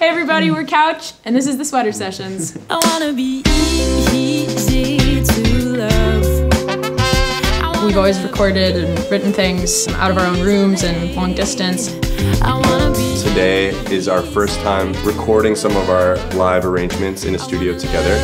Hey everybody, we're Couch, and this is the Sweater Sessions. I wanna be easy to love. We've always recorded and written things out of our own rooms and long distance. Today is our first time recording some of our live arrangements in a studio together.